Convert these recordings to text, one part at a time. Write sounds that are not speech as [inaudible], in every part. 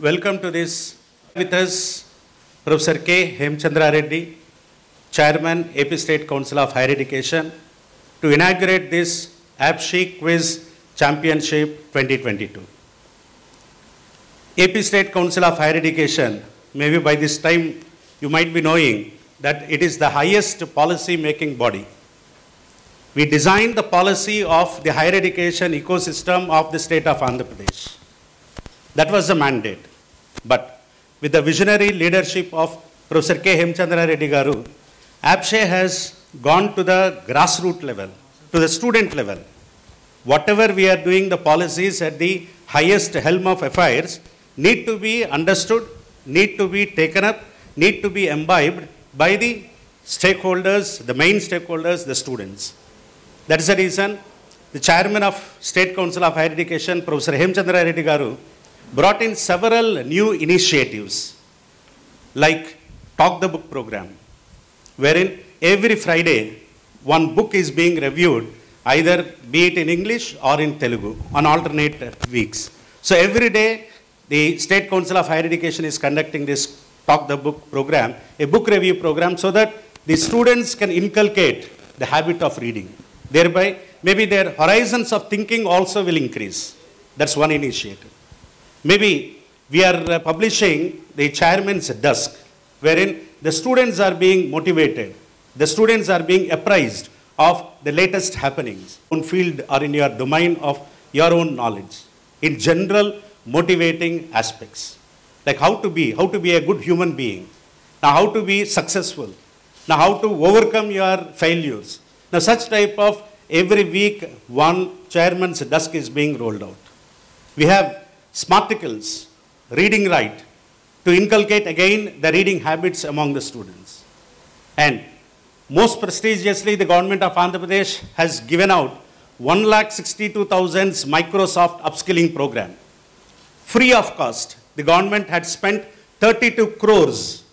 welcome to this with us Professor K. Hemachandra Reddy, Chairman, AP State Council of Higher Education, to inaugurate this APSCHE Quiz Championship 2022. AP State Council of Higher Education, maybe by this time you might be knowing that it is the highest policy making body. We designed the policy of the higher education ecosystem of the state of Andhra Pradesh. That was the mandate. But with the visionary leadership of Professor K. Hemachandra Reddy Garu, APSCHE has gone to the grassroots level, to the student level. Whatever we are doing, the policies at the highest helm of affairs need to be understood, need to be taken up, need to be imbibed by the stakeholders, the main stakeholders, the students. That is the reason the chairman of State Council of Higher Education, Professor Hemachandra Reddy Garu, brought in several new initiatives like Talk the Book program, wherein every Friday one book is being reviewed, either be it in English or in Telugu, on alternate weeks. So every day, the State Council of Higher Education is conducting this Talk the Book program, a book review program, so that the students can inculcate the habit of reading. Thereby, maybe their horizons of thinking also will increase. That's one initiative. Maybe we are uh, publishing the chairman's desk, wherein the students are being motivated, the students are being apprised of the latest happenings on field or in your domain of your own knowledge. In general, motivating aspects, like how to be, how to be a good human being, now how to be successful, now how to overcome your failures. Now such type of every week one chairman's desk is being rolled out. We have smarticles, reading right, to inculcate again the reading habits among the students. And most prestigiously, the government of Andhra Pradesh has given out 1,62,000 Microsoft upskilling program. Free of cost, the government had spent 32 crores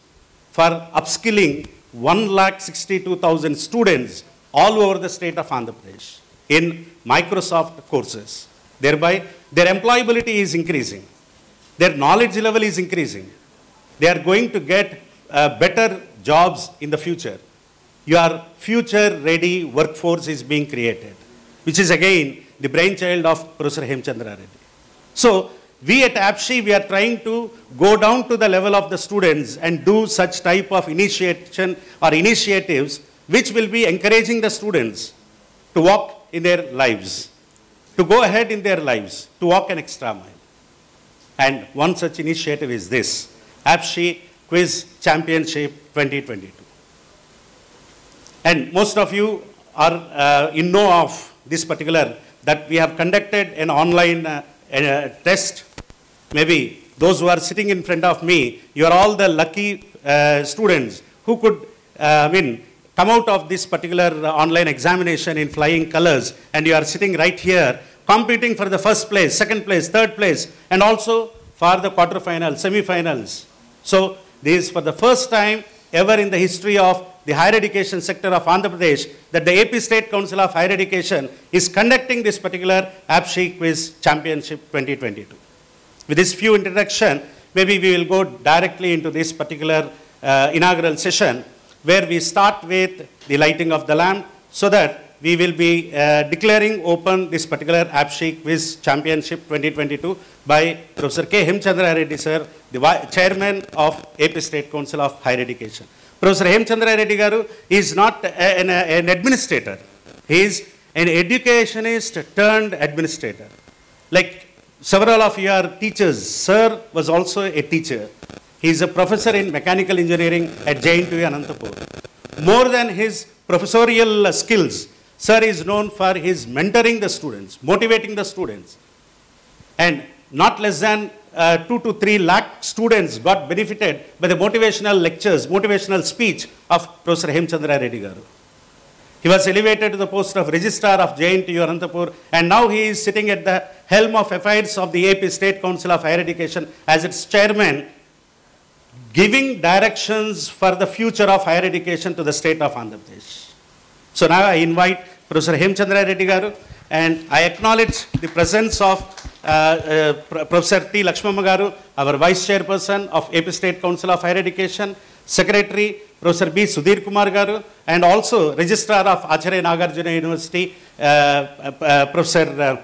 for upskilling 1,62,000 students all over the state of Andhra Pradesh in Microsoft courses. Thereby, their employability is increasing. Their knowledge level is increasing. They are going to get uh, better jobs in the future. Your future ready workforce is being created, which is again the brainchild of Professor Hemachandra Reddy. So, we at APSCHE, we are trying to go down to the level of the students and do such type of initiation or initiatives which will be encouraging the students to walk in their lives, to go ahead in their lives, to walk an extra mile. And one such initiative is this, APSCHE Quiz Championship 2022. And most of you are uh, in know of this particular, that we have conducted an online uh, uh, test. Maybe those who are sitting in front of me, you are all the lucky uh, students who could, uh, I mean, come out of this particular uh, online examination in flying colors, and you are sitting right here competing for the first place, second place, third place, and also for the quarterfinals, semi-finals. So this is for the first time ever in the history of the higher education sector of Andhra Pradesh that the AP State Council of Higher Education is conducting this particular APSCHE Quiz Championship 2022. With this few introduction, maybe we will go directly into this particular uh, inaugural session where we start with the lighting of the lamp so that we will be uh, declaring open this particular APSCHE Quiz Championship 2022 by Professor K. Hemachandra Reddy sir, the chairman of AP State Council of Higher Education. Professor Hemachandra Reddy garu is not an, an administrator. He is an educationist turned administrator. Like several of your teachers, sir was also a teacher. He is a professor in mechanical engineering at JNTU Anantapur. More than his professorial skills, sir is known for his mentoring the students, motivating the students. And not less than uh, 2 to 3 lakh students got benefited by the motivational lectures, motivational speech of Professor Hemachandra Reddy. He was elevated to the post of registrar of JNTU Anantapur and now he is sitting at the helm of affairs of the AP State Council of Higher Education as its chairman, giving directions for the future of higher education to the state of Andhra Pradesh. So now I invite Professor Hemachandra Reddy garu and I acknowledge the presence of uh, uh, Professor T. Lakshmama Garu, our Vice Chairperson of AP State Council of Higher Education, Secretary Professor B. Sudhir Kumar Garu, and also Registrar of Acharya Nagarjuna University, uh, uh, Professor uh,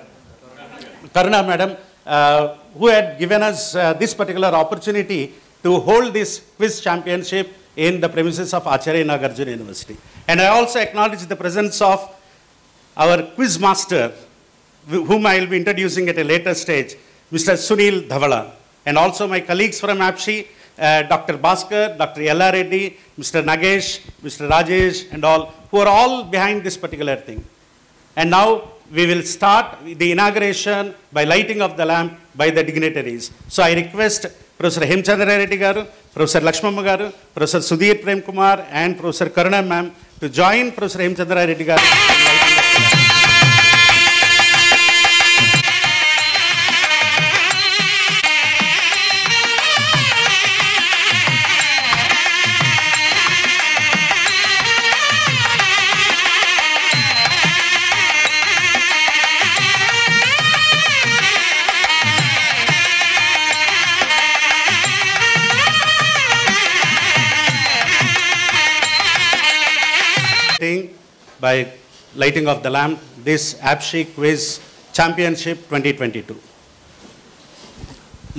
Karuna Madam, uh, who had given us this particular opportunity to hold this quiz championship in the premises of Acharya Nagarjuna University. And I also acknowledge the presence of our quiz master, whom I will be introducing at a later stage, Mr. Sunil Dhavala, and also my colleagues from APSCHE, uh, Dr. Bhaskar, Dr. Yella Reddy, Mr. Nagesh, Mr. Rajesh, and all, who are all behind this particular thing. And now we will start the inauguration by lighting of the lamp by the dignitaries. So I request Professor Hemachandra Reddy garu, Professor Lakshmama garu, Professor Sudhir Prem Kumar and Professor Karuna ma'am to join Professor Hemachandra by lighting of the lamp this APSCHE Quiz Championship 2022.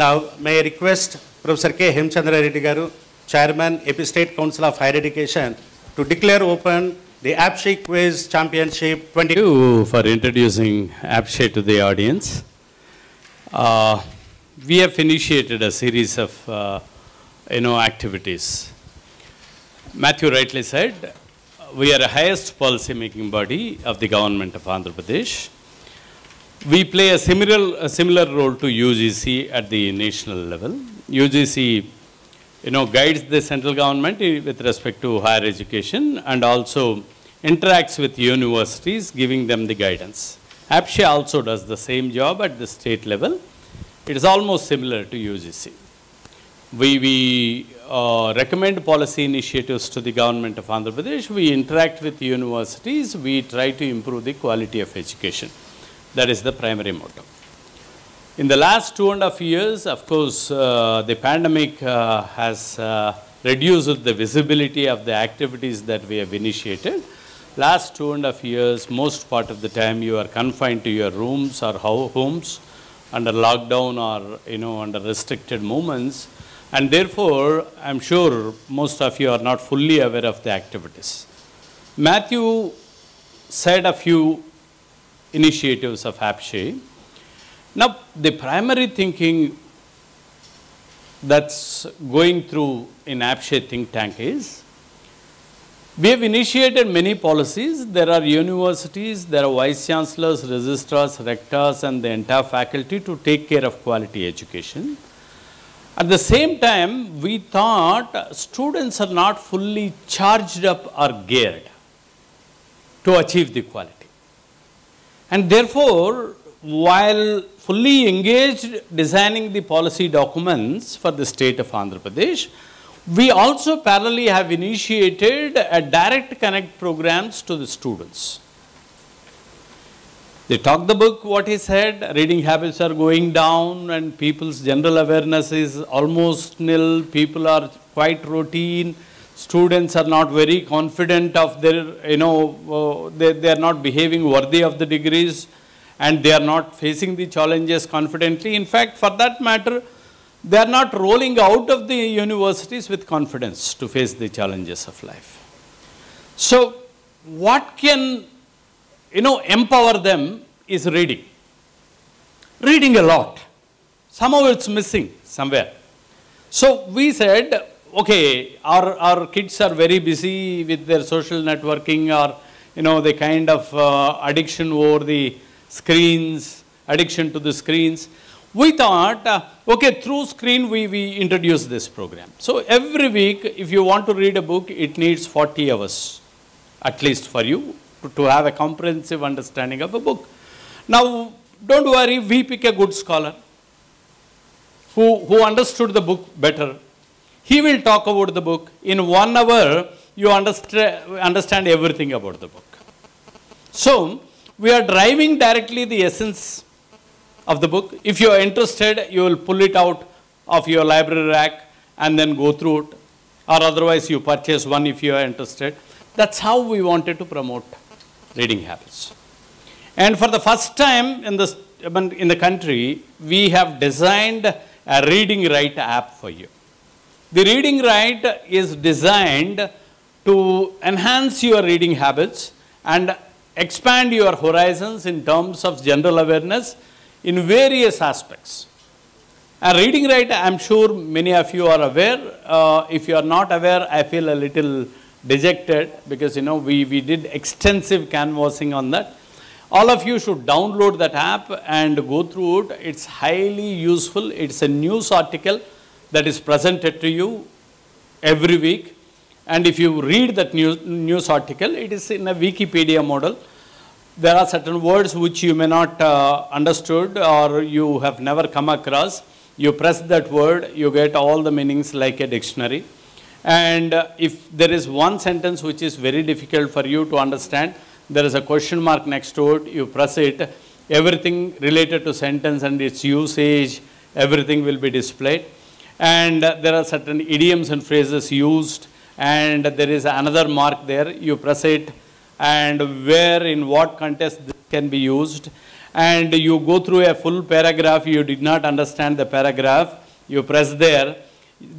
Now, may I request Professor K. Hemachandra Reddy garu, Chairman, AP State Council of Higher Education, to declare open the APSCHE Quiz Championship 2022. Thank you for introducing APSCHE to the audience. Uh, we have initiated a series of, uh, you know, activities. Matthew rightly said, we are the highest policy-making body of the government of Andhra Pradesh. We play a similar, a similar role to UGC at the national level. UGC, you know, guides the central government with respect to higher education and also interacts with universities, giving them the guidance. APSCHE also does the same job at the state level. It is almost similar to UGC. We, we uh, recommend policy initiatives to the government of Andhra Pradesh. We interact with universities. We try to improve the quality of education. That is the primary motto. In the last two and a half years, of course, uh, the pandemic uh, has uh, reduced the visibility of the activities that we have initiated. Last two and a half years, most part of the time you are confined to your rooms or homes under lockdown or, you know, under restricted movements. And therefore, I'm sure most of you are not fully aware of the activities. Matthew said a few initiatives of APSCHE. Now, the primary thinking that's going through in APSCHE think tank is we have initiated many policies. There are universities, there are vice chancellors, registrars, rectors, and the entire faculty to take care of quality education. At the same time, we thought students are not fully charged up or geared to achieve the quality. And therefore, while fully engaged designing the policy documents for the state of Andhra Pradesh, we also parallelly have initiated a direct connect programs to the students. They talk the book, what he said, reading habits are going down and people's general awareness is almost nil, people are quite routine, students are not very confident of their, you know, uh, they, they are not behaving worthy of the degrees and they are not facing the challenges confidently. In fact, for that matter, they are not rolling out of the universities with confidence to face the challenges of life. So, what can you know, empower them is reading. Reading a lot. Somehow it's missing somewhere. So we said, okay, our, our kids are very busy with their social networking or, you know, the kind of uh, addiction over the screens, addiction to the screens. We thought, uh, okay, through screen we, we introduce this program. So every week, if you want to read a book, it needs 40 hours, at least for you, to, have a comprehensive understanding of a book. Now, don't worry, we pick a good scholar who, who understood the book better. He will talk about the book. In one hour, you understand, understand everything about the book. So, we are driving directly the essence of the book. If you are interested, you will pull it out of your library rack and then go through it. Or otherwise, you purchase one if you are interested. That's how we wanted to promote reading habits. And for the first time in, this, in the country, we have designed a reading right app for you. The reading right is designed to enhance your reading habits and expand your horizons in terms of general awareness in various aspects. A reading right, I'm sure many of you are aware. Uh, if you are not aware, I feel a little dejected because you know we, we did extensive canvassing on that. All of you should download that app and go through it. It's highly useful. It's a news article that is presented to you every week. And if you read that news, news article, it is in a Wikipedia model. There are certain words which you may not uh, understood or you have never come across. You press that word, you get all the meanings like a dictionary. And uh, if there is one sentence which is very difficult for you to understand, there is a question mark next to it, you press it, everything related to sentence and its usage, everything will be displayed. And uh, there are certain idioms and phrases used and there is another mark there, you press it and where in what context this can be used. And you go through a full paragraph, you did not understand the paragraph, you press there,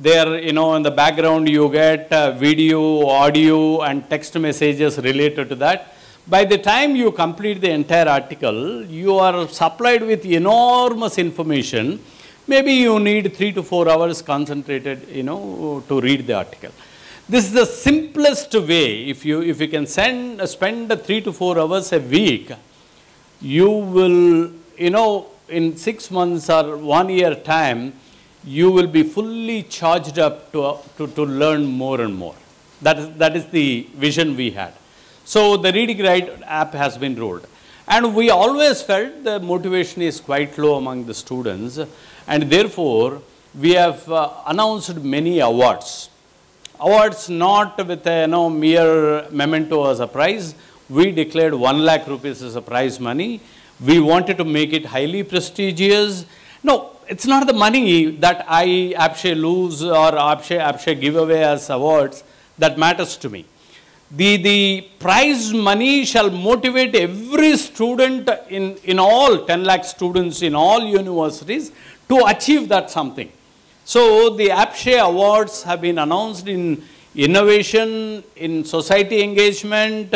there, you know, in the background you get uh, video, audio and text messages related to that. By the time you complete the entire article, you are supplied with enormous information. Maybe you need three to four hours concentrated, you know, to read the article. This is the simplest way. If you, if you can send, spend three to four hours a week, you will, you know, in six months or one year time, you will be fully charged up to, to, to learn more and more. That is, that is the vision we had. So the Reading Right app has been rolled. And we always felt the motivation is quite low among the students. And therefore, we have uh, announced many awards. Awards not with a you know, mere memento as a prize. We declared 1 lakh rupees as a prize money. We wanted to make it highly prestigious. No, it's not the money that I, APSCHE, lose or APSCHE, APSCHE give away as awards that matters to me. The, the prize money shall motivate every student in, in all 10 lakh students in all universities to achieve that something. So the APSCHE awards have been announced in innovation, in society engagement,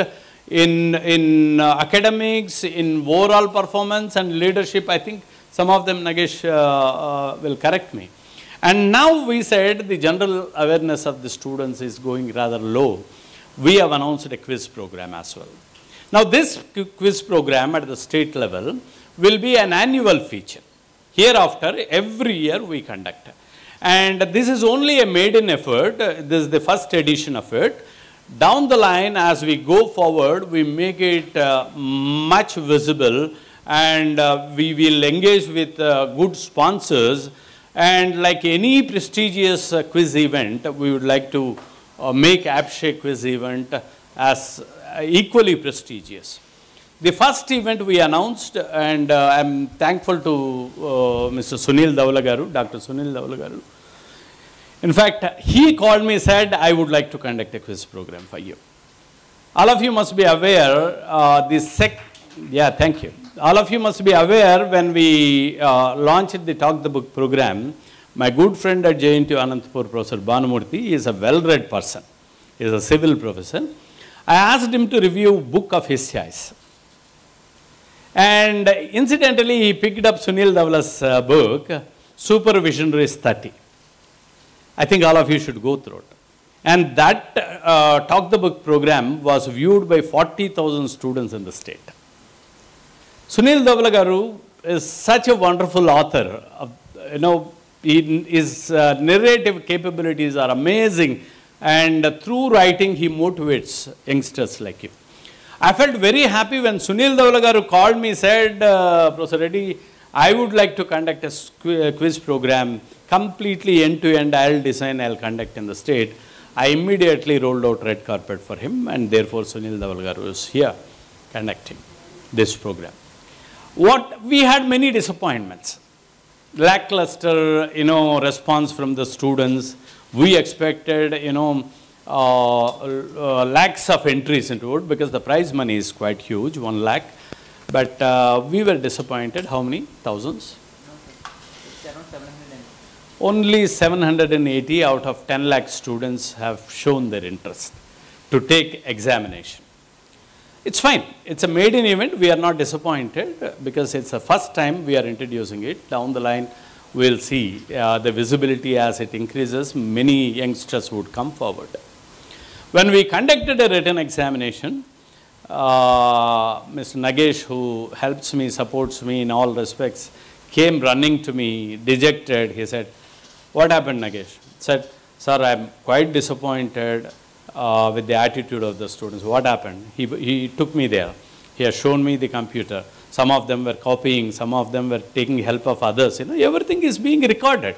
in, in uh, academics, in overall performance and leadership. I think some of them Nagesh uh, uh, will correct me. And now we said the general awareness of the students is going rather low. We have announced a quiz program as well. Now this quiz program at the state level will be an annual feature. Hereafter, every year we conduct. And this is only a maiden effort. This is the first edition of it. Down the line, as we go forward, we make it uh, much visible and uh, we will engage with uh, good sponsors. And like any prestigious uh, quiz event, we would like to uh, make APSCHE quiz event as uh, equally prestigious. The first event we announced, and uh, I'm thankful to Mr. Sunil Dhavalagaru, Dr. Sunil Dhavalagaru. In fact, he called me said, I would like to conduct a quiz program for you. All of you must be aware, uh, the sec, yeah, thank you. All of you must be aware when we uh, launched the Talk the Book program, my good friend at JNTU Anantapur, Professor Banamurthy, is a well-read person. He is a civil professor. I asked him to review book of his choice. And incidentally, he picked up Sunil Dhavala's uh, book, Supervisionaries 30. I think all of you should go through it. And that uh, Talk the Book program was viewed by 40,000 students in the state. Sunil Dhavalagaru is such a wonderful author. Of, you know, he, his uh, narrative capabilities are amazing. And uh, through writing, he motivates youngsters like him. I felt very happy when Sunil Dhavalagaru called me, said, uh, Professor Reddy, I would like to conduct a quiz program completely end to end. I'll design, I'll conduct in the state. I immediately rolled out red carpet for him, and therefore Sunil Dhavalagaru is here conducting this program. What we had many disappointments. Lackluster, you know, response from the students. We expected, you know, uh, uh, lakhs of entries into it because the prize money is quite huge, one lakh. But uh, we were disappointed. How many? Thousands? It's around 700 Only 780 out of 10 lakh students have shown their interest to take examination. It's fine. It's a maiden event. We are not disappointed because it's the first time we are introducing it. Down the line, we'll see uh, the visibility as it increases. Many youngsters would come forward. When we conducted a written examination, uh, Mr. Nagesh, who helps me, supports me in all respects, came running to me, dejected. He said, What happened, Nagesh? Said, Sir, I'm quite disappointed uh, with the attitude of the students. What happened? He, he took me there. He has shown me the computer. Some of them were copying, some of them were taking help of others. You know, everything is being recorded.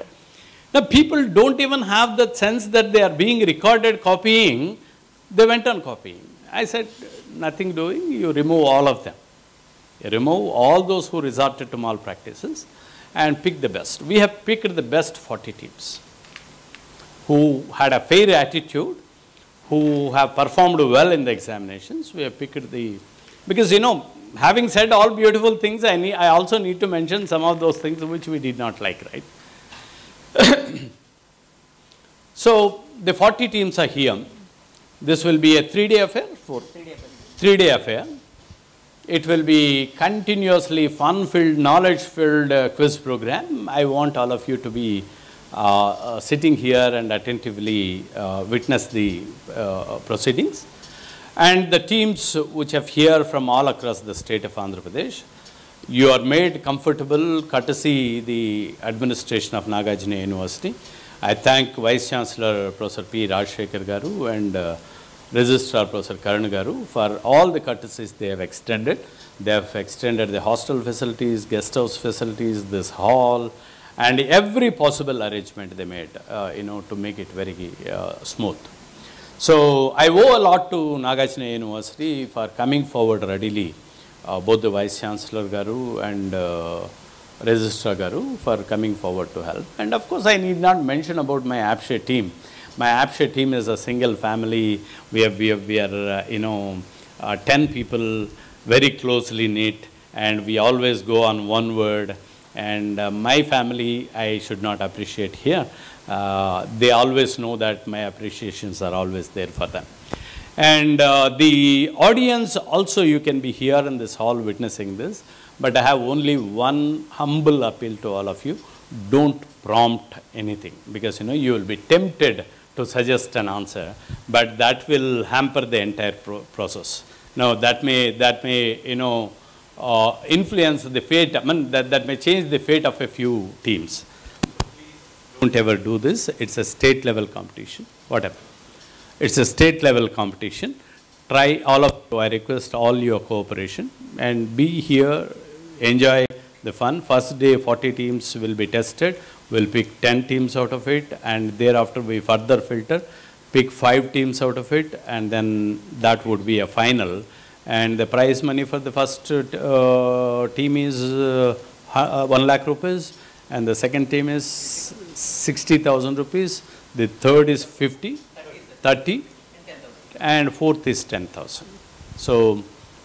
Now, people don't even have the sense that they are being recorded copying. They went on copying. I said, nothing doing, you remove all of them. You remove all those who resorted to malpractices and pick the best. We have picked the best 40 teams who had a fair attitude, who have performed well in the examinations. We have picked the, because you know, having said all beautiful things, I, need, I also need to mention some of those things which we did not like, right? [coughs] so the 40 teams are here. This will be a three-day affair, four, three-day affair. It will be continuously fun-filled, knowledge-filled uh, quiz program. I want all of you to be sitting here and attentively uh, witness the uh, proceedings. And the teams which have here from all across the state of Andhra Pradesh, you are made comfortable courtesy the administration of Nagarjuna University. I thank Vice Chancellor Professor P. Rajshekhar Garu and uh, Registrar Professor Karan Garu for all the courtesies they have extended. They have extended the hostel facilities, guest house facilities, this hall, and every possible arrangement they made, uh, you know, to make it very uh, smooth. So I owe a lot to Nagarjuna University for coming forward readily, uh, both the Vice Chancellor Garu and uh, Registrar Garu for coming forward to help. And of course, I need not mention about my APSCHE team. My APSCHE team is a single family. We, have, we, have, we are, uh, you know, uh, 10 people, very closely knit, and we always go on one word. And uh, my family, I should not appreciate here. Uh, they always know that my appreciations are always there for them. And uh, the audience also, you can be here in this hall witnessing this, but I have only one humble appeal to all of you. Don't prompt anything because you know you will be tempted to suggest an answer, but that will hamper the entire pro process. Now that may that may you know uh, influence the fate. I mean, that that may change the fate of a few teams. Don't ever do this. It's a state level competition. Whatever. It's a state level competition. Try all of you. I request all your cooperation and be here. Enjoy the fun. First day, 40 teams will be tested. We'll pick 10 teams out of it, and thereafter we further filter, pick five teams out of it, and then that would be a final. And the prize money for the first uh, team is uh, 1 lakh rupees, and the second team is 60,000 rupees. The third is 50, 30, and fourth is 10,000. So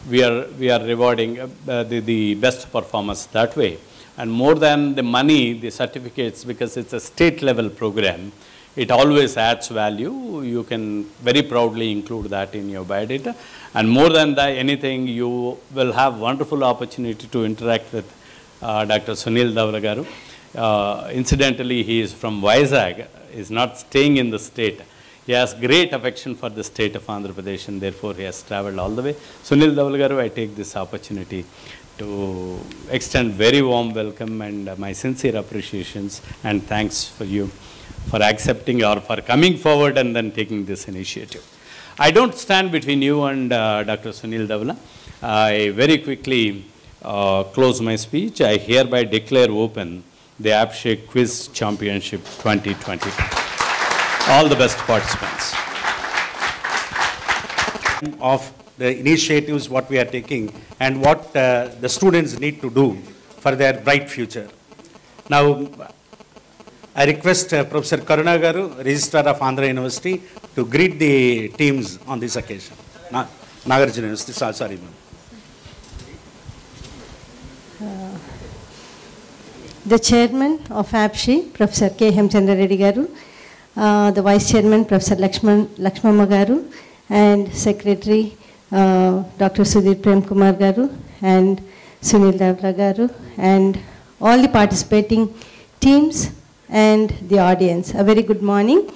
we are, we are rewarding uh, the, the best performers that way. And more than the money, the certificates, because it's a state level program, it always adds value. You can very proudly include that in your biodata. And more than that, anything, you will have wonderful opportunity to interact with uh, Dr. Sunil Dhavalagaru. Uh, incidentally, he is from Vizag, is not staying in the state. He has great affection for the state of Andhra Pradesh and therefore he has traveled all the way. Sunil Dhavalagaru, I take this opportunity to extend very warm welcome and uh, my sincere appreciations and thanks for you for accepting or for coming forward and then taking this initiative. I don't stand between you and uh, Dr. Sunil Dhavala. I very quickly uh, close my speech. I hereby declare open the APSCHE Quiz Championship 2020. All the best participants. Of the initiatives what we are taking and what uh, the students need to do for their bright future. Now, I request uh, Professor Karunagaru, Registrar of Andhra University, to greet the teams on this occasion. Na- Nagarjuna University, so- sorry ma'am. the chairman of APSCHE, Professor K. Hemachandra Reddy Garu, uh, the vice chairman, Professor Lakshman, Lakshmama Garu, and secretary, uh, Dr. Sudhir Prem Kumar Garu, and Sunil Dhavala Garu, and all the participating teams and the audience. A very good morning.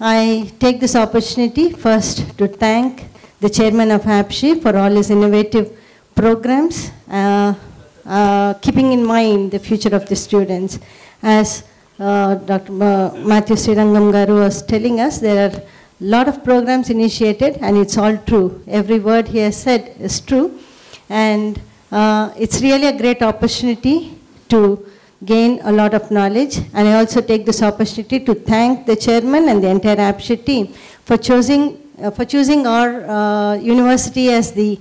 I take this opportunity first to thank the chairman of APSCHE for all his innovative programs, uh, uh, keeping in mind the future of the students. As uh, Dr. Ma- Matthew Srirangam Garu was telling us, there are a lot of programs initiated and it's all true. Every word he has said is true. And uh, it's really a great opportunity to gain a lot of knowledge. And I also take this opportunity to thank the chairman and the entire APSCHE team for choosing, uh, for choosing our uh, university as the,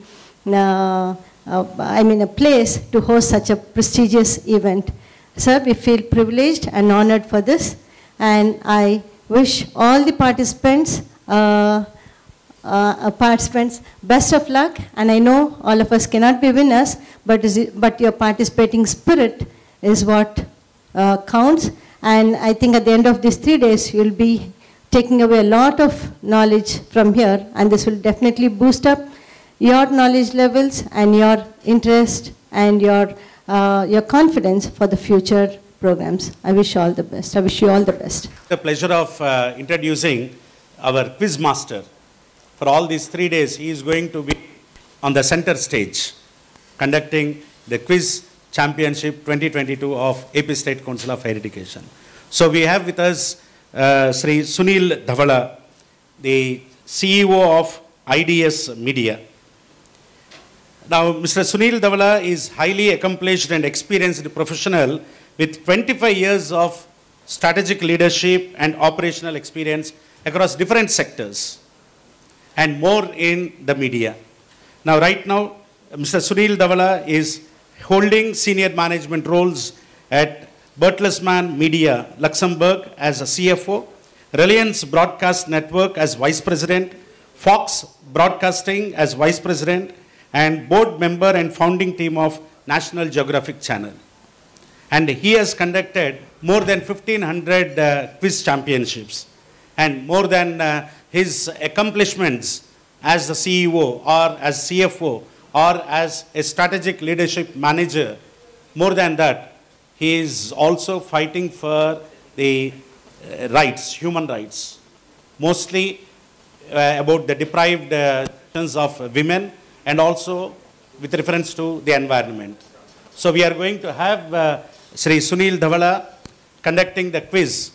uh, uh, I mean, a place to host such a prestigious event. Sir, we feel privileged and honored for this. And I wish all the participants uh, uh, participants best of luck and i know all of us cannot be winners but it, but your participating spirit is what uh, counts. And i think at the end of these 3 days you'll be taking away a lot of knowledge from here. And this will definitely boost up your knowledge levels and your interest and your uh, your confidence for the future programs. I wish you all the best. I wish you all the best. The pleasure of uh, introducing our quiz master. For all these three days, he is going to be on the center stage conducting the quiz championship 2022 of AP State Council of Higher Education. So we have with us uh, Sri Sunil Dhavala, the CEO of IDS Media. Now, Mr. Sunil Dhavala is highly accomplished and experienced professional with 25 years of strategic leadership and operational experience across different sectors and more in the media. Now, right now, Mr. Sunil Dhavala is holding senior management roles at Bertelsmann Media, Luxembourg as a CFO, Reliance Broadcast Network as Vice President, Fox Broadcasting as Vice President, and board member and founding team of National Geographic Channel. And he has conducted more than 1500 uh, quiz championships and more than uh, his accomplishments as the CEO or as CFO or as a strategic leadership manager. More than that, he is also fighting for the uh, rights, human rights, mostly uh, about the deprived uh, of women and also with reference to the environment. So we are going to have uh, Sri Sunil Dhavala conducting the quiz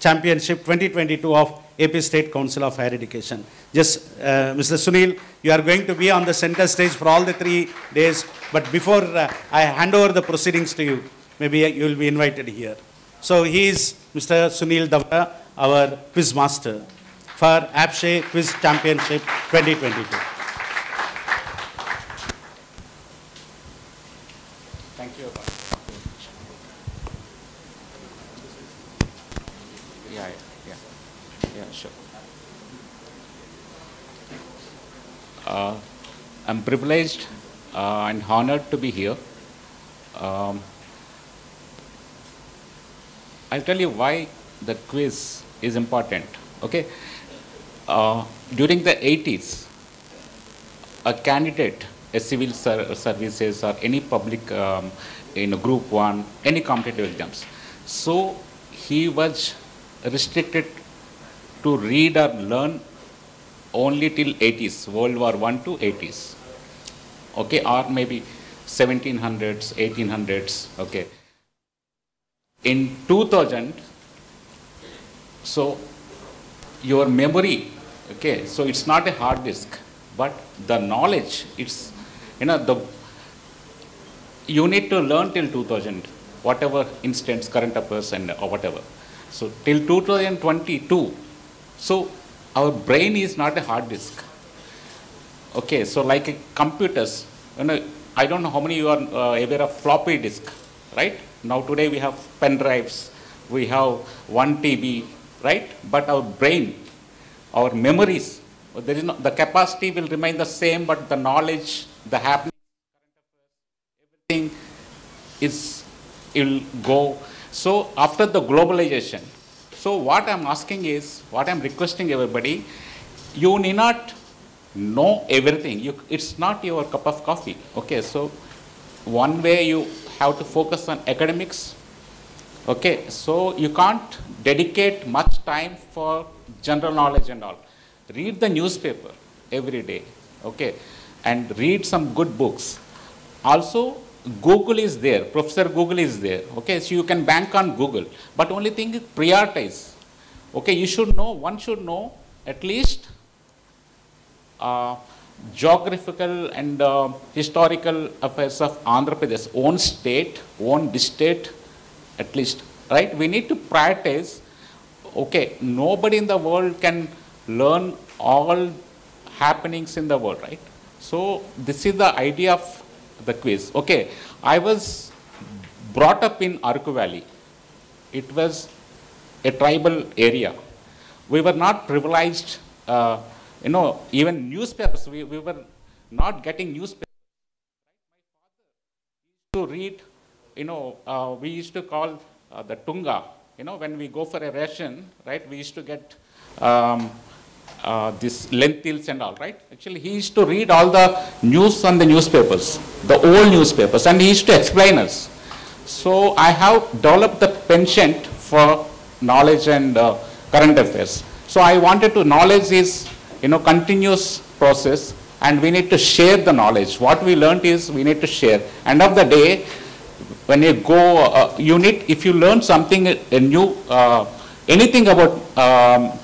championship 2022 of AP State Council of Higher Education. Just, uh, Mr. Sunil, you are going to be on the center stage for all the three days, but before uh, I hand over the proceedings to you, maybe you will be invited here. So he is Mr. Sunil Dhavala, our quiz master for APSCHE Quiz Championship 2022. Thank you. Yeah, yeah, yeah, sure. Uh, I'm privileged uh, and honored to be here. Um, I'll tell you why the quiz is important. Okay, uh, during the 80s, a candidate, a civil ser- services or any public, um, in group one, any competitive exams. So he was restricted to read or learn only till 80s, World War One to 80s. Okay, or maybe 1700s, 1800s. Okay. In 2000, so your memory, okay, so it's not a hard disk, but the knowledge, it's, you know, the, you need to learn till 2000, whatever instance, current affairs and or whatever. So till 2022, so our brain is not a hard disk. Okay, so like computers, you know, I don't know how many you are uh, aware of floppy disk, right? Now today we have pen drives, we have 1 TB, right? But our brain, our memories, there is no, the capacity will remain the same, but the knowledge, the happening, everything is, it will go. So after the globalization, so what I'm asking is, what I'm requesting everybody, you need not know everything. You, it's not your cup of coffee. Okay, so one way you have to focus on academics. Okay, so you can't dedicate much time for general knowledge and all. Read the newspaper every day. Okay, and read some good books. Also, Google is there. Professor Google is there. Okay, so you can bank on Google. But only thing is prioritize. Okay, you should know. One should know at least uh, geographical and uh, historical affairs of Andhra Pradesh, own state, own district, at least, right? We need to prioritize. Okay, nobody in the world can learn all happenings in the world, right? So this is the idea of the quiz. Okay, I was brought up in Araku Valley. It was a tribal area. We were not privileged. Uh, you know, even newspapers, we, we were not getting newspapers. To read, you know, uh, we used to call uh, the tunga, you know, when we go for a ration, right, we used to get um, uh, this lentils and all, right? Actually, he used to read all the news on the newspapers, the old newspapers, and he used to explain us. So I have developed the penchant for knowledge and uh, current affairs. So I wanted to, knowledge is you know, continuous process and we need to share the knowledge. What we learned is we need to share. End of the day, when you go, uh, you need, if you learn something, a new, uh, anything about um,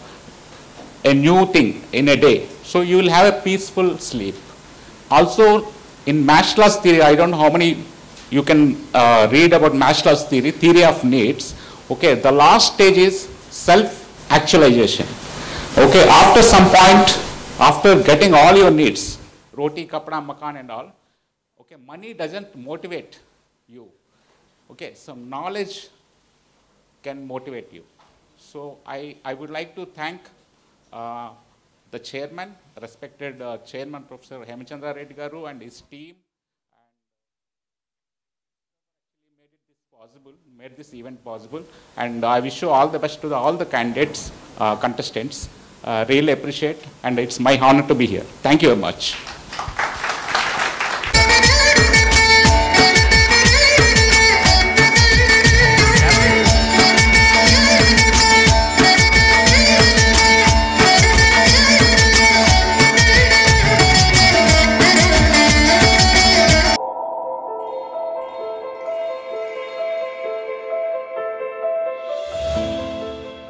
a new thing in a day, so you will have a peaceful sleep. Also, in Maslow's theory, I don't know how many you can uh, read about Maslow's theory, theory of needs. Okay, the last stage is self-actualization. Okay, after some point, after getting all your needs, roti, kapda, makan and all, okay, money doesn't motivate you. Okay, some knowledge can motivate you. So I, I would like to thank the chairman, respected uh, chairman, Professor Hemachandra Reddy Garu and his team. Possible, made this event possible. And I wish you all the best to the, all the candidates, uh, contestants. Uh, really appreciate, and it's my honor to be here. Thank you very much.